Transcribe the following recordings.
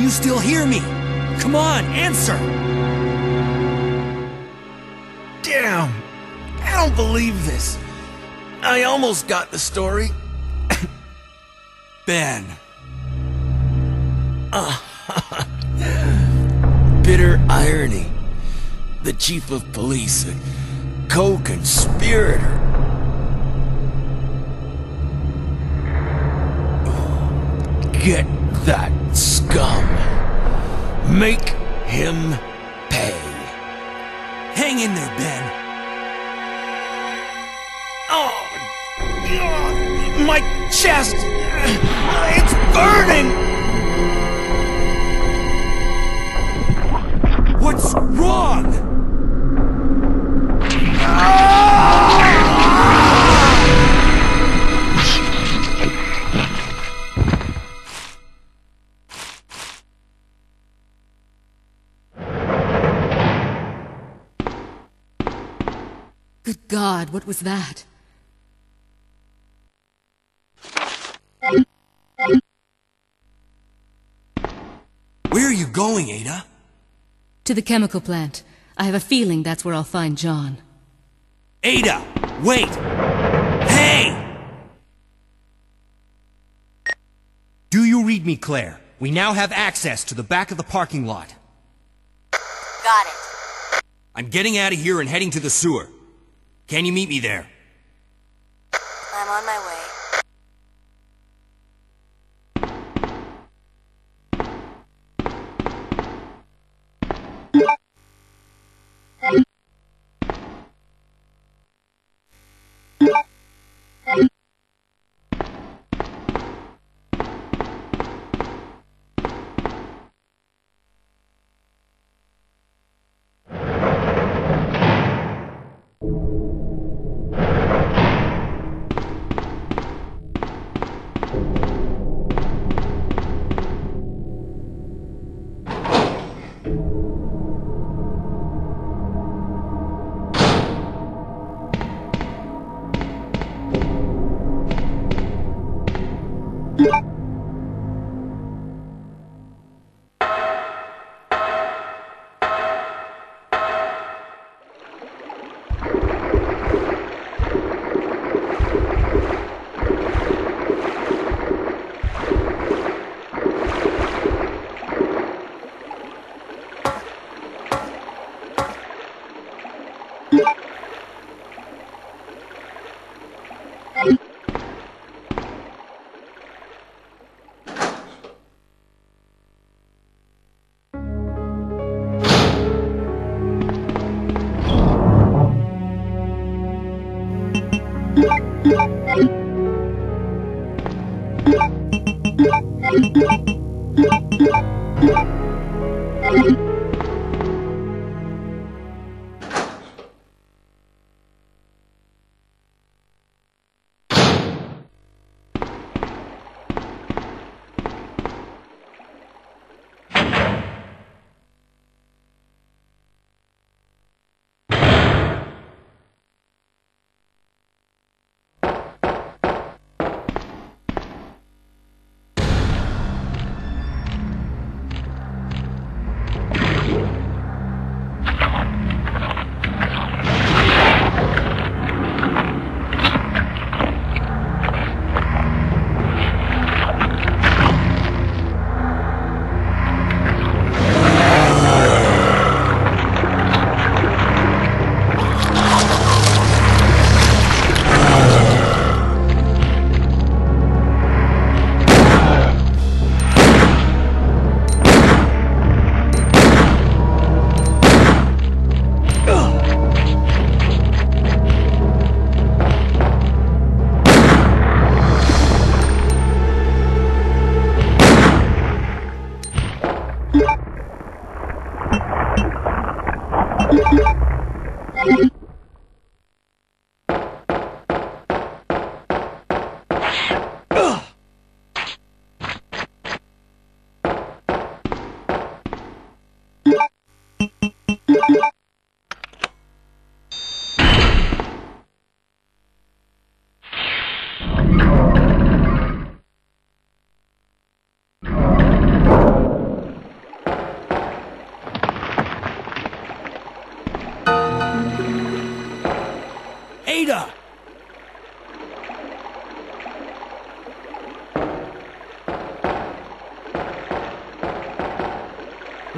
You still hear me? Come on, answer! Damn! I don't believe this. I almost got the story. Ben. Uh, Bitter irony. The chief of police, a co-conspirator. Get that scum. Make him pay. Hang in there, Ben. Oh, my chest! Uh, it's Good God, what was that? Where are you going, Ada? To the chemical plant. I have a feeling that's where I'll find John. Ada! Wait! Hey! Do you read me, Claire? We now have access to the back of the parking lot. Got it. I'm getting out of here and heading to the sewer. Can you meet me there? Thank you.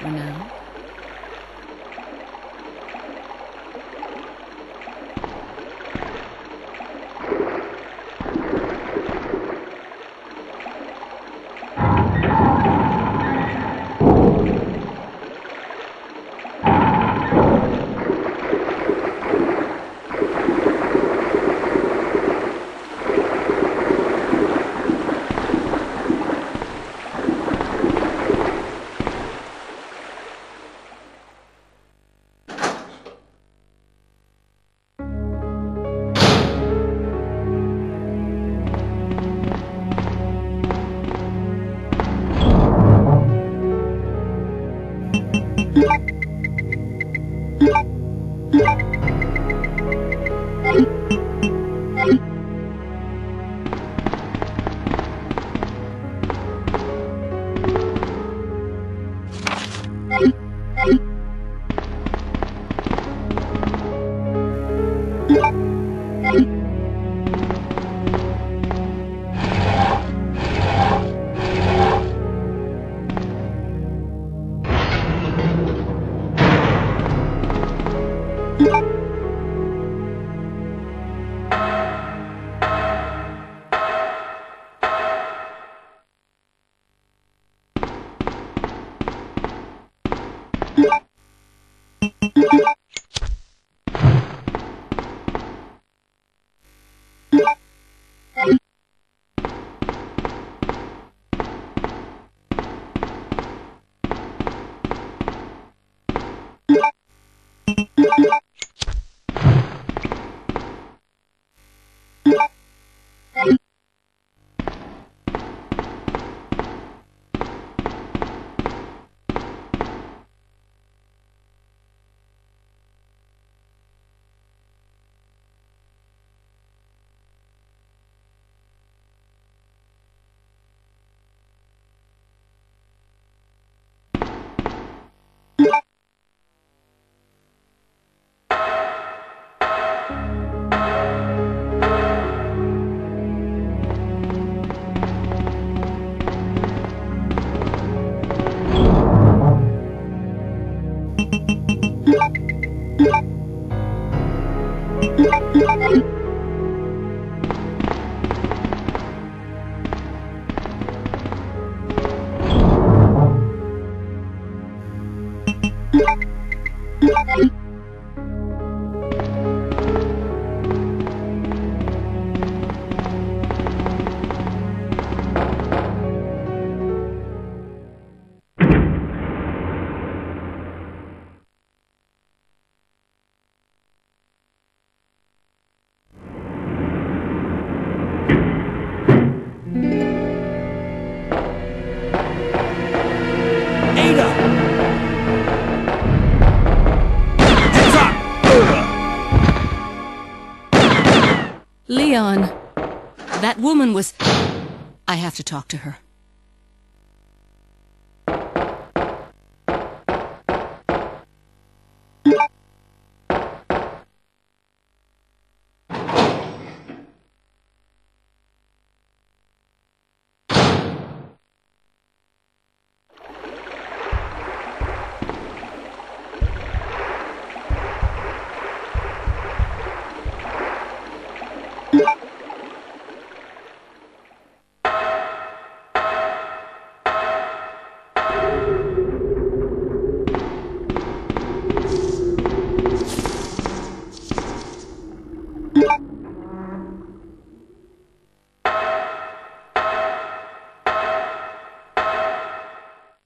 for now. Ada! That woman was. I have to talk to her.